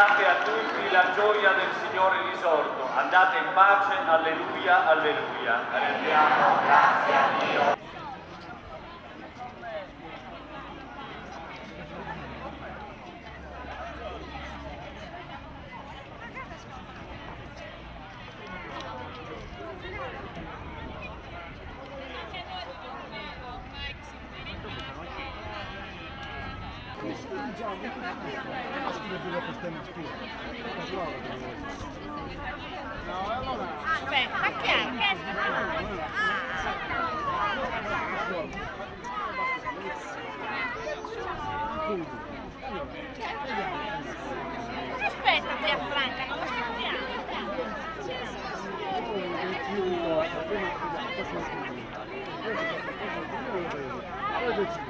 Portate a tutti la gioia del Signore risorto. Andate in pace, alleluia, alleluia. Rendiamo Aspetta, che è? Che è? Aspetta, zia Franca, non lo sentiamo.